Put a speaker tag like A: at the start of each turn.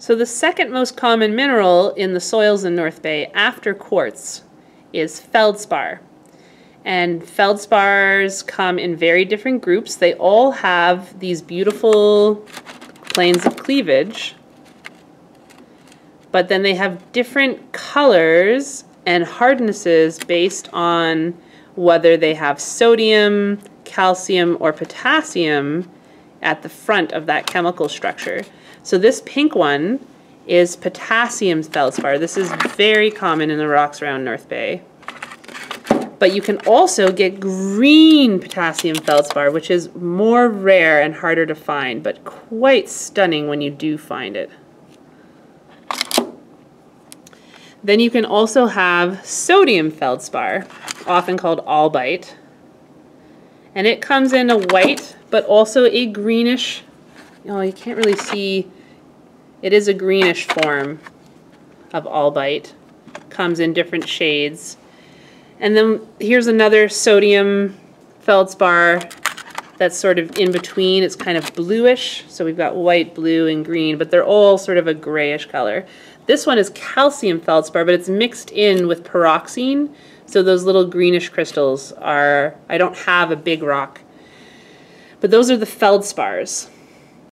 A: So the second most common mineral in the soils in North Bay after quartz is feldspar. And feldspars come in very different groups. They all have these beautiful planes of cleavage, but then they have different colors and hardnesses based on whether they have sodium, calcium, or potassium at the front of that chemical structure. So this pink one is potassium feldspar. This is very common in the rocks around North Bay. But you can also get green potassium feldspar, which is more rare and harder to find, but quite stunning when you do find it. Then you can also have sodium feldspar, often called albite. And it comes in a white, but also a greenish, oh, you can't really see, it is a greenish form of albite. Comes in different shades. And then here's another sodium feldspar that's sort of in between. It's kind of bluish. So we've got white, blue, and green, but they're all sort of a grayish color. This one is calcium feldspar, but it's mixed in with pyroxene. So those little greenish crystals are, I don't have a big rock. But those are the feldspars.